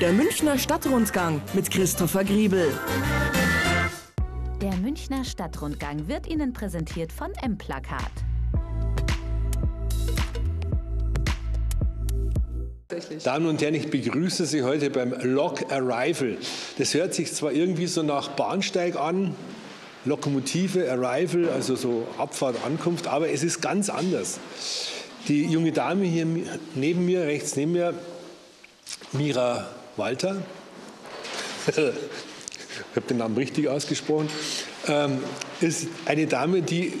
Der Münchner Stadtrundgang mit Christopher Griebel. Der Münchner Stadtrundgang wird Ihnen präsentiert von M-Plakat. Damen und Herren, ich begrüße Sie heute beim Lok Arrival. Das hört sich zwar irgendwie so nach Bahnsteig an, Lokomotive Arrival, also so Abfahrt, Ankunft, aber es ist ganz anders. Die junge Dame hier neben mir, rechts neben mir, Mira Walter, ich habe den Namen richtig ausgesprochen, ähm, ist eine Dame, die äh,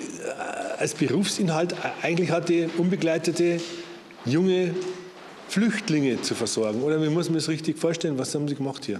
als Berufsinhalt eigentlich hatte unbegleitete junge Flüchtlinge zu versorgen. Oder wie muss man das richtig vorstellen? Was haben Sie gemacht hier?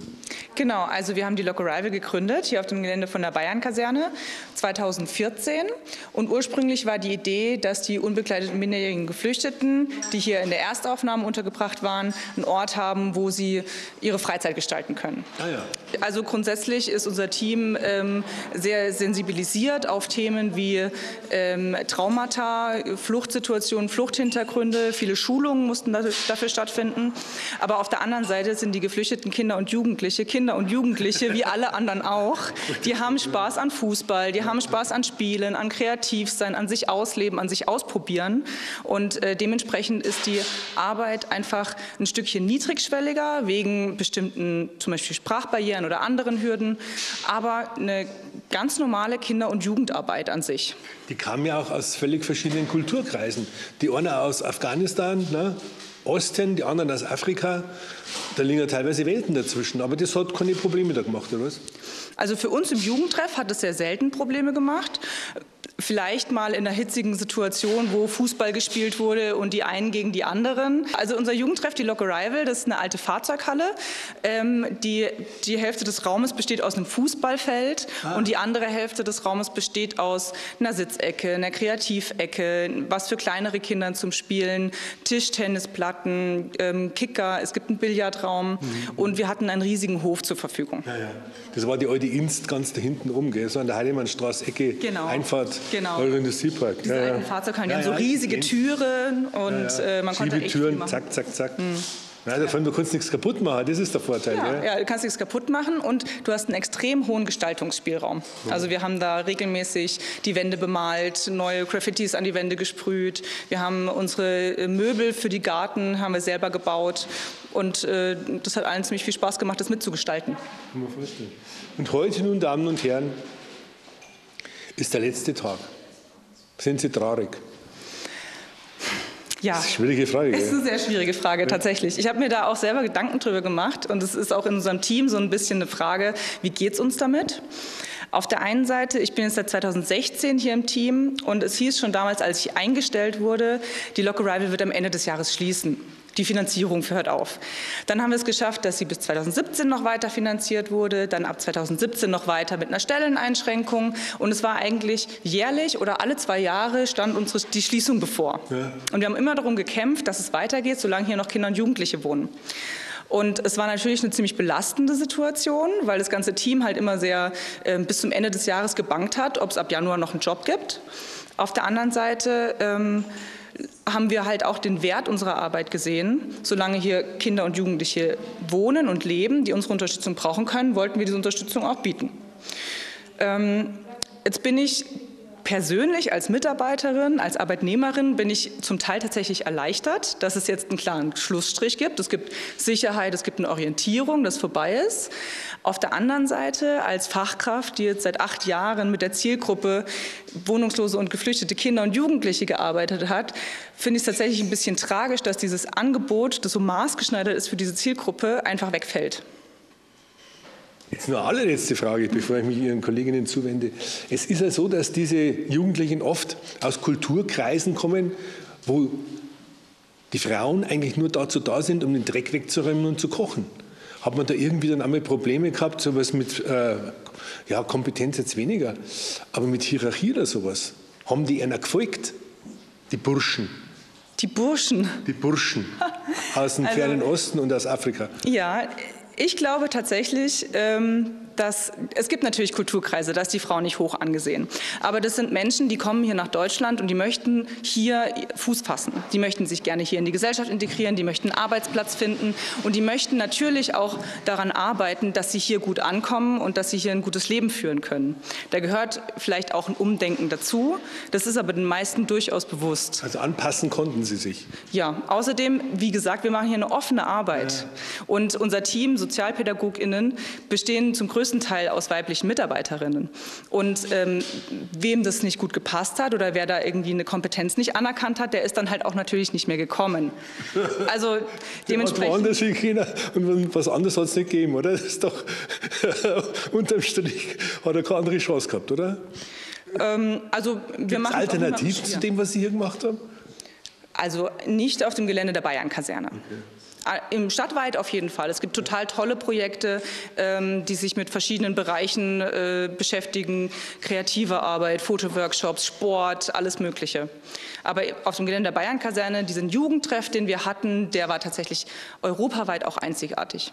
Genau, also wir haben die Lok Arrival gegründet, hier auf dem Gelände von der Bayern-Kaserne 2014. Und ursprünglich war die Idee, dass die unbegleiteten minderjährigen Geflüchteten, die hier in der Erstaufnahme untergebracht waren, einen Ort haben, wo sie ihre Freizeit gestalten können. Ah ja. Also grundsätzlich ist unser Team ähm, sehr sensibilisiert auf Themen wie ähm, Traumata, Fluchtsituationen, Fluchthintergründe. Viele Schulungen mussten dafür stattfinden. Aber auf der anderen Seite sind die geflüchteten Kinder und Jugendliche Kinder Kinder und Jugendliche, wie alle anderen auch, die haben Spaß an Fußball, die haben Spaß an Spielen, an Kreativsein, an sich ausleben, an sich ausprobieren. Und äh, dementsprechend ist die Arbeit einfach ein Stückchen niedrigschwelliger, wegen bestimmten zum Beispiel Sprachbarrieren oder anderen Hürden, aber eine ganz normale Kinder- und Jugendarbeit an sich. Die kamen ja auch aus völlig verschiedenen Kulturkreisen. Die eine aus Afghanistan, ne? Osten, die anderen aus Afrika. Da liegen ja teilweise Welten dazwischen. Aber das hat keine Probleme da gemacht, oder was? Also für uns im Jugendtreff hat es sehr selten Probleme gemacht vielleicht mal in einer hitzigen Situation, wo Fußball gespielt wurde und die einen gegen die anderen. Also unser Jugendtreff, die Lok Arrival, das ist eine alte Fahrzeughalle. Ähm, die, die Hälfte des Raumes besteht aus einem Fußballfeld ah. und die andere Hälfte des Raumes besteht aus einer Sitzecke, einer Kreativecke, was für kleinere Kinder zum Spielen, Tischtennisplatten, ähm, Kicker, es gibt einen Billardraum mhm. und wir hatten einen riesigen Hof zur Verfügung. Ja, ja. Das war die alte Inst ganz da hinten rum, gell? so an der Heidemannstraße, Ecke, genau. Einfahrt. Genau. Eure Industriepark. Diese ja, alten Fahrzeuge, die haben so riesige Türen und äh, man konnte echt Türen, zack, zack, zack. Mhm. Ja, davon, du kannst nichts kaputt machen, das ist der Vorteil. Ja, ja, du kannst nichts kaputt machen und du hast einen extrem hohen Gestaltungsspielraum. Also wir haben da regelmäßig die Wände bemalt, neue Graffitis an die Wände gesprüht. Wir haben unsere äh, Möbel für die Garten haben wir selber gebaut und äh, das hat allen ziemlich viel Spaß gemacht, das mitzugestalten. Und heute nun, Damen und Herren, ist der letzte Tag. Sind Sie traurig? Ja, das ist eine schwierige Frage. Das ist eine sehr schwierige Frage, tatsächlich. Ich habe mir da auch selber Gedanken drüber gemacht und es ist auch in unserem Team so ein bisschen eine Frage, wie geht es uns damit? Auf der einen Seite, ich bin jetzt seit 2016 hier im Team und es hieß schon damals, als ich eingestellt wurde, die Lok Arrival wird am Ende des Jahres schließen die Finanzierung hört auf. Dann haben wir es geschafft, dass sie bis 2017 noch weiter finanziert wurde, dann ab 2017 noch weiter mit einer Stelleneinschränkung. Und es war eigentlich jährlich oder alle zwei Jahre stand uns die Schließung bevor. Ja. Und wir haben immer darum gekämpft, dass es weitergeht, solange hier noch Kinder und Jugendliche wohnen. Und es war natürlich eine ziemlich belastende Situation, weil das ganze Team halt immer sehr äh, bis zum Ende des Jahres gebankt hat, ob es ab Januar noch einen Job gibt. Auf der anderen Seite ähm, haben wir halt auch den Wert unserer Arbeit gesehen. Solange hier Kinder und Jugendliche wohnen und leben, die unsere Unterstützung brauchen können, wollten wir diese Unterstützung auch bieten. Ähm, jetzt bin ich persönlich als Mitarbeiterin, als Arbeitnehmerin bin ich zum Teil tatsächlich erleichtert, dass es jetzt einen klaren Schlussstrich gibt. Es gibt Sicherheit, es gibt eine Orientierung, das vorbei ist. Auf der anderen Seite als Fachkraft, die jetzt seit acht Jahren mit der Zielgruppe wohnungslose und geflüchtete Kinder und Jugendliche gearbeitet hat, finde ich es tatsächlich ein bisschen tragisch, dass dieses Angebot, das so maßgeschneidert ist für diese Zielgruppe, einfach wegfällt. Jetzt nur allerletzte Frage, bevor ich mich Ihren Kolleginnen zuwende. Es ist ja so, dass diese Jugendlichen oft aus Kulturkreisen kommen, wo die Frauen eigentlich nur dazu da sind, um den Dreck wegzuräumen und zu kochen. Hat man da irgendwie dann einmal Probleme gehabt, sowas mit äh, ja, Kompetenz jetzt weniger, aber mit Hierarchie oder sowas? Haben die einer gefolgt, die Burschen? Die Burschen? Die Burschen aus dem also, fernen Osten und aus Afrika. Ja, ich glaube tatsächlich, ähm, dass es gibt natürlich Kulturkreise, da ist die Frau nicht hoch angesehen. Aber das sind Menschen, die kommen hier nach Deutschland und die möchten hier Fuß fassen. Die möchten sich gerne hier in die Gesellschaft integrieren, die möchten einen Arbeitsplatz finden und die möchten natürlich auch daran arbeiten, dass sie hier gut ankommen und dass sie hier ein gutes Leben führen können. Da gehört vielleicht auch ein Umdenken dazu. Das ist aber den meisten durchaus bewusst. Also anpassen konnten sie sich. Ja, außerdem, wie gesagt, wir machen hier eine offene Arbeit. Ja. Und unser Team, SozialpädagogInnen, bestehen zum größten Teil aus weiblichen Mitarbeiterinnen. Und ähm, wem das nicht gut gepasst hat oder wer da irgendwie eine Kompetenz nicht anerkannt hat, der ist dann halt auch natürlich nicht mehr gekommen. Also dementsprechend. Woanders hingehen und was anderes hat es nicht gegeben, oder? Das ist doch unterm Strich hat er keine andere Chance gehabt, oder? Ähm, also wir machen Alternativen zu dem, was Sie hier gemacht haben? Also nicht auf dem Gelände der Bayern-Kaserne. Okay. Im Stadtweit auf jeden Fall. Es gibt total tolle Projekte, ähm, die sich mit verschiedenen Bereichen äh, beschäftigen. Kreative Arbeit, Fotoworkshops, Sport, alles Mögliche. Aber auf dem Gelände der Bayern-Kaserne, diesen Jugendtreff, den wir hatten, der war tatsächlich europaweit auch einzigartig.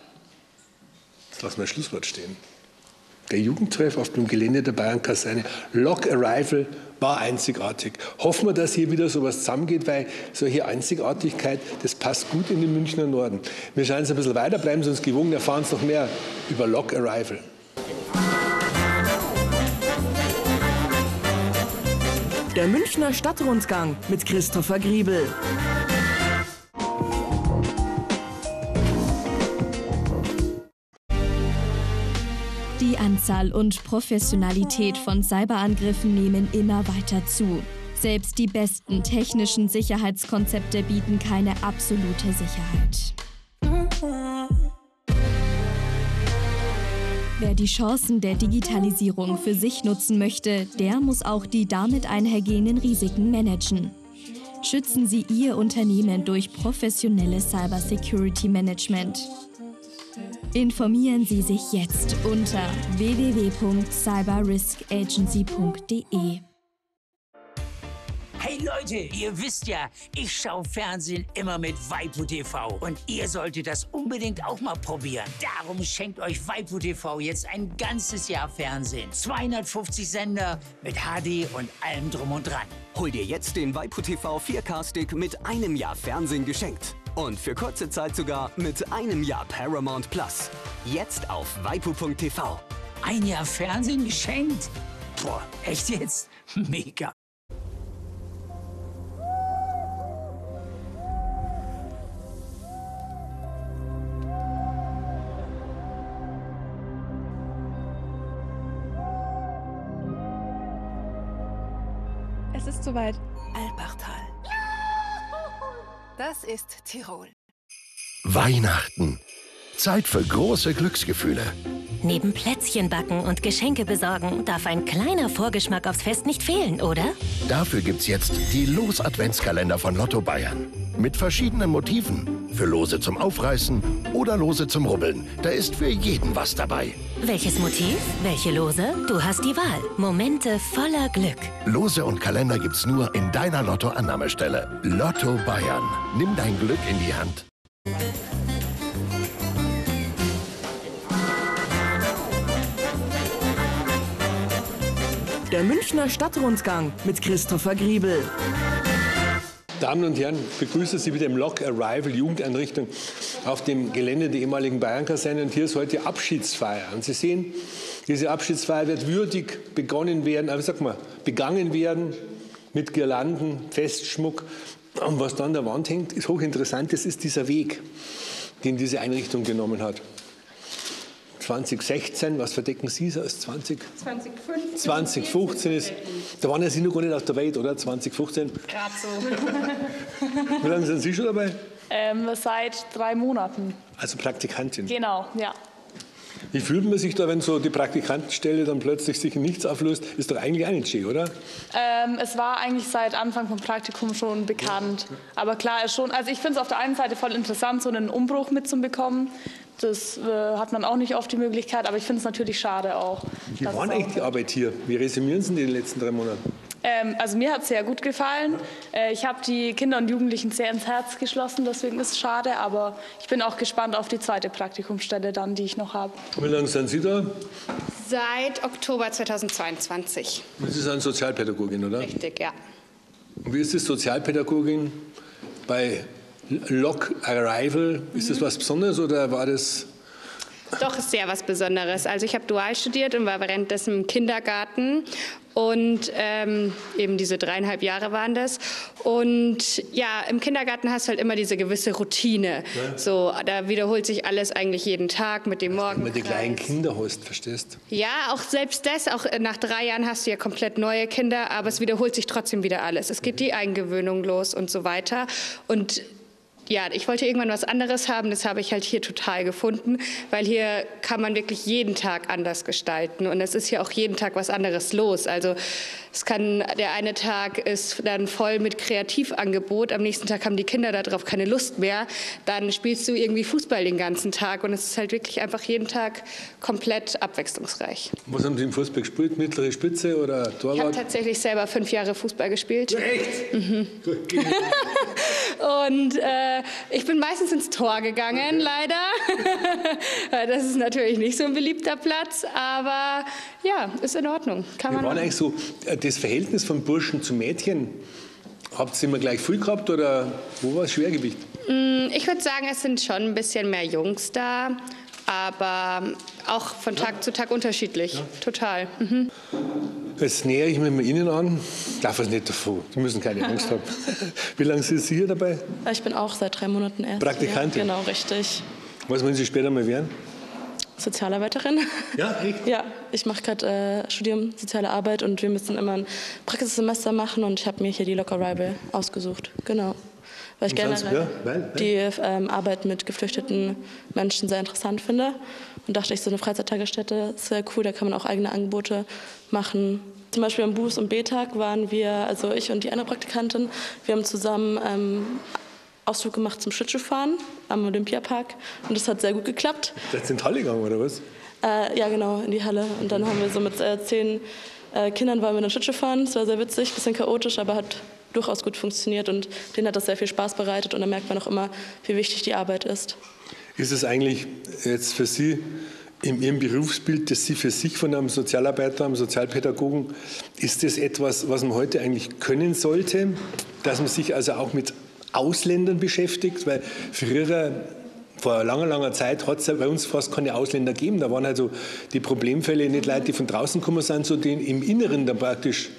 Jetzt lassen wir ein Schlusswort stehen. Der Jugendtreff auf dem Gelände der Bayern-Kaserne, Lock Arrival, war einzigartig. Hoffen wir, dass hier wieder so was zusammengeht, weil solche Einzigartigkeit, das passt gut in den Münchner Norden. Wir scheinen es ein bisschen weiter, bleiben Sie uns gewogen, erfahren Sie noch mehr über Lock Arrival. Der Münchner Stadtrundgang mit Christopher Griebel. Die Anzahl und Professionalität von Cyberangriffen nehmen immer weiter zu. Selbst die besten technischen Sicherheitskonzepte bieten keine absolute Sicherheit. Wer die Chancen der Digitalisierung für sich nutzen möchte, der muss auch die damit einhergehenden Risiken managen. Schützen Sie Ihr Unternehmen durch professionelles Cybersecurity Management. Informieren Sie sich jetzt unter www.cyberriskagency.de. Hey Leute, ihr wisst ja, ich schaue Fernsehen immer mit Waipu TV und ihr solltet das unbedingt auch mal probieren. Darum schenkt euch Waipu TV jetzt ein ganzes Jahr Fernsehen. 250 Sender mit HD und allem drum und dran. Hol dir jetzt den Waipu TV 4K-Stick mit einem Jahr Fernsehen geschenkt. Und für kurze Zeit sogar mit einem Jahr Paramount Plus. Jetzt auf waipu.tv. Ein Jahr Fernsehen geschenkt? Boah, echt jetzt? Mega. Es ist soweit. Alpachtal. Das ist Tirol. Weihnachten. Zeit für große Glücksgefühle. Neben Plätzchen backen und Geschenke besorgen darf ein kleiner Vorgeschmack aufs Fest nicht fehlen, oder? Dafür gibt's jetzt die Los-Adventskalender von Lotto Bayern. Mit verschiedenen Motiven. Für Lose zum Aufreißen oder Lose zum Rubbeln. Da ist für jeden was dabei. Welches Motiv? Welche Lose? Du hast die Wahl. Momente voller Glück. Lose und Kalender gibt's nur in deiner Lotto-Annahmestelle. Lotto Bayern. Nimm dein Glück in die Hand. Der Münchner Stadtrundgang mit Christopher Griebel. Damen und Herren, ich begrüße Sie wieder im Lok Arrival Jugendeinrichtung auf dem Gelände der ehemaligen Bayernkaserne. Und hier ist heute Abschiedsfeier. Und Sie sehen, diese Abschiedsfeier wird würdig begonnen werden, aber sag mal, begangen werden mit Girlanden, Festschmuck. Und was da an der Wand hängt, ist hochinteressant. Das ist dieser Weg, den diese Einrichtung genommen hat. 2016, was verdecken Sie so als 20? 2015. 2015 ist, da waren ja Sie noch gar nicht auf der Welt, oder? 2015. Gerade so. Wie lange sind Sie schon dabei? Ähm, seit drei Monaten. Also Praktikantin. Genau, ja. Wie fühlt man sich da, wenn so die Praktikantenstelle dann plötzlich sich in nichts auflöst? Ist doch eigentlich auch nicht schön, oder? Ähm, es war eigentlich seit Anfang vom Praktikum schon bekannt. Aber klar, ist schon, also ich finde es auf der einen Seite voll interessant, so einen Umbruch mitzubekommen. Das äh, hat man auch nicht oft die Möglichkeit, aber ich finde es natürlich schade auch. Wie war eigentlich die Arbeit hier? Wie resümieren Sie in den letzten drei Monaten? Ähm, also mir hat es sehr gut gefallen. Äh, ich habe die Kinder und Jugendlichen sehr ins Herz geschlossen, deswegen ist es schade, aber ich bin auch gespannt auf die zweite Praktikumsstelle dann, die ich noch habe. Wie lange sind Sie da? Seit Oktober 2022. Sie sind Sozialpädagogin, oder? Richtig, ja. Und wie ist es Sozialpädagogin bei Lock Arrival? Ist das was Besonderes oder war das doch, ist sehr was Besonderes. Also ich habe dual studiert und war währenddessen im Kindergarten und ähm, eben diese dreieinhalb Jahre waren das. Und ja, im Kindergarten hast du halt immer diese gewisse Routine. Ja. So, da wiederholt sich alles eigentlich jeden Tag mit dem Morgen. Wenn du die kleinen Kinder hast, verstehst? Ja, auch selbst das, auch nach drei Jahren hast du ja komplett neue Kinder, aber es wiederholt sich trotzdem wieder alles. Es geht die Eingewöhnung los und so weiter. Und ja, ich wollte irgendwann was anderes haben. Das habe ich halt hier total gefunden, weil hier kann man wirklich jeden Tag anders gestalten und es ist hier auch jeden Tag was anderes los. Also es kann, der eine Tag ist dann voll mit Kreativangebot, am nächsten Tag haben die Kinder darauf keine Lust mehr. Dann spielst du irgendwie Fußball den ganzen Tag und es ist halt wirklich einfach jeden Tag komplett abwechslungsreich. Was haben Sie im Fußball gespielt? Mittlere Spitze oder Torwart? Ich habe tatsächlich selber fünf Jahre Fußball gespielt. Ja, echt? Mhm. und äh, ich bin meistens ins Tor gegangen, leider. das ist natürlich nicht so ein beliebter Platz, aber ja, ist in Ordnung. Kann man war eigentlich so äh, das Verhältnis von Burschen zu Mädchen? Habt ihr immer gleich viel gehabt oder wo war das Schwergewicht? Mm, ich würde sagen, es sind schon ein bisschen mehr Jungs da, aber auch von Tag ja. zu Tag unterschiedlich. Ja. Total. Mhm. Jetzt nähere ich mich mal Ihnen an. Darf es nicht davon. Sie müssen keine Angst haben. Wie lange sind Sie hier dabei? Ich bin auch seit drei Monaten erst. Praktikantin? Genau, richtig. Was wollen Sie später mal werden? Sozialarbeiterin. Ja, echt? Ja, ich mache gerade äh, Studium Soziale Arbeit und wir müssen immer ein Praxissemester machen und ich habe mir hier die Locker Rival ausgesucht. Genau. Weil ich weil? die ähm, Arbeit mit geflüchteten Menschen sehr interessant finde und dachte ich, so eine Freizeittagesstätte ist sehr cool, da kann man auch eigene Angebote machen. Zum Beispiel am Buß- und B-Tag waren wir, also ich und die andere Praktikantin, wir haben zusammen ähm, Ausflug gemacht zum Schlittschuhfahren am Olympiapark und das hat sehr gut geklappt. Seid ihr in die Halle gegangen oder was? Äh, ja, genau, in die Halle. Und dann haben wir so mit äh, zehn äh, Kindern waren wir dann Schlittschuhfahren. Das war sehr witzig, bisschen chaotisch, aber hat durchaus gut funktioniert und denen hat das sehr viel Spaß bereitet und da merkt man auch immer, wie wichtig die Arbeit ist. Ist es eigentlich jetzt für Sie in Ihrem Berufsbild, das Sie für sich von einem Sozialarbeiter, einem Sozialpädagogen, ist das etwas, was man heute eigentlich können sollte, dass man sich also auch mit Ausländern beschäftigt, weil früher vor langer, langer Zeit hat es ja bei uns fast keine Ausländer gegeben. Da waren also die Problemfälle nicht Leute, die von draußen gekommen sind, sondern die im Inneren dann praktisch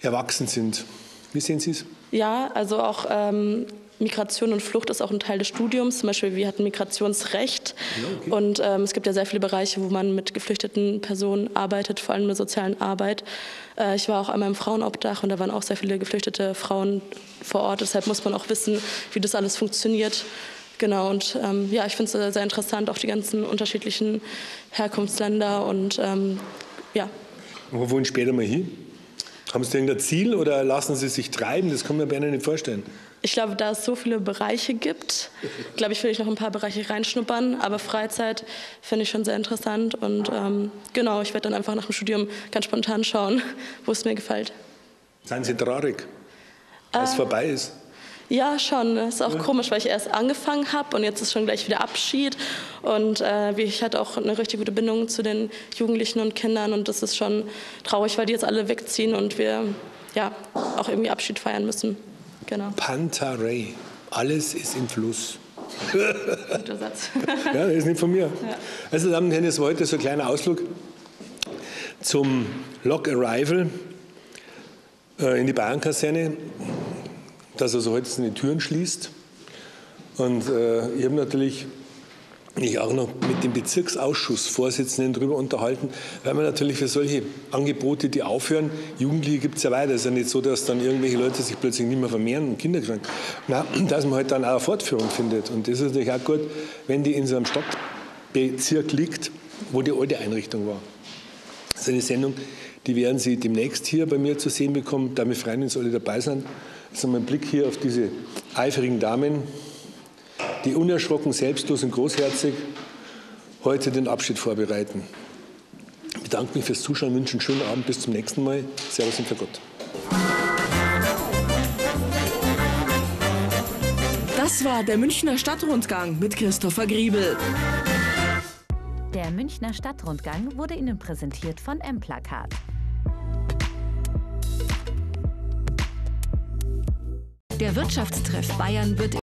erwachsen sind. Wie sehen Sie es? Ja, also auch ähm, Migration und Flucht ist auch ein Teil des Studiums. Zum Beispiel, wir hatten Migrationsrecht. Ja, okay. Und ähm, es gibt ja sehr viele Bereiche, wo man mit geflüchteten Personen arbeitet, vor allem in der sozialen Arbeit. Äh, ich war auch einmal im Frauenobdach und da waren auch sehr viele geflüchtete Frauen vor Ort. Deshalb muss man auch wissen, wie das alles funktioniert. Genau, und ähm, ja, ich finde es sehr, sehr interessant, auch die ganzen unterschiedlichen Herkunftsländer und ähm, ja. Wo wollen später mal hin? Haben Sie irgendein Ziel oder lassen Sie sich treiben? Das kann man mir nicht vorstellen. Ich glaube, da es so viele Bereiche gibt, glaube ich, will ich noch ein paar Bereiche reinschnuppern. Aber Freizeit finde ich schon sehr interessant. Und ähm, genau, ich werde dann einfach nach dem Studium ganz spontan schauen, wo es mir gefällt. Seien Sie traurig, dass es äh, vorbei ist? Ja, schon. Es ist auch ja. komisch, weil ich erst angefangen habe und jetzt ist schon gleich wieder Abschied. Und äh, ich hatte auch eine richtig gute Bindung zu den Jugendlichen und Kindern und das ist schon traurig, weil die jetzt alle wegziehen und wir ja auch irgendwie Abschied feiern müssen. Genau. Pantarei. Alles ist im Fluss. Guter Satz. ja, das ist nicht von mir. Ja. Also, Damen und Herren, das war heute so ein kleiner Ausflug zum Log Arrival äh, in die Bayernkaserne dass also heute seine Türen schließt. Und äh, ich habe natürlich mich auch noch mit dem Bezirksausschussvorsitzenden darüber unterhalten, weil man natürlich für solche Angebote, die aufhören, Jugendliche gibt es ja weiter. Es ist ja nicht so, dass dann irgendwelche Leute sich plötzlich nicht mehr vermehren und Kinder kriegen. Na, dass man halt dann auch eine Fortführung findet. Und das ist natürlich auch gut, wenn die in so einem Stadtbezirk liegt, wo die alte Einrichtung war. Das ist eine Sendung, die werden Sie demnächst hier bei mir zu sehen bekommen. Da wir freuen uns alle dabei sind. Jetzt wir einen Blick hier auf diese eifrigen Damen, die unerschrocken, selbstlos und großherzig heute den Abschied vorbereiten. Ich bedanke mich fürs Zuschauen, wünsche einen schönen Abend, bis zum nächsten Mal. Servus und für Gott. Das war der Münchner Stadtrundgang mit Christopher Griebel. Der Münchner Stadtrundgang wurde Ihnen präsentiert von M-Plakat. Der Wirtschaftstreff Bayern wird